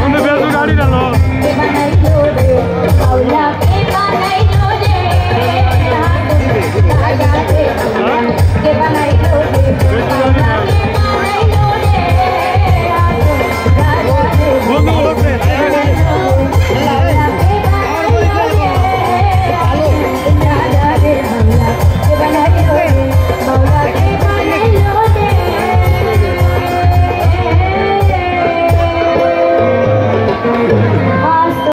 ¿Dónde veas tu garita, no?